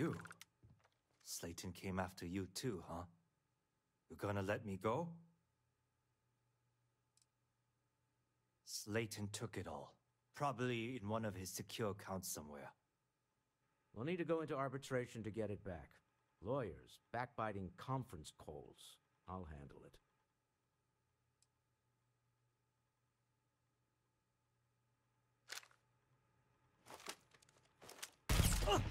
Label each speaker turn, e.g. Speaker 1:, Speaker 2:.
Speaker 1: You? Slayton came after you too, huh? You're gonna let me go? Slayton took it all. Probably in one of his secure accounts somewhere.
Speaker 2: We'll need to go into arbitration to get it back. Lawyers, backbiting conference calls. I'll handle it. Ugh!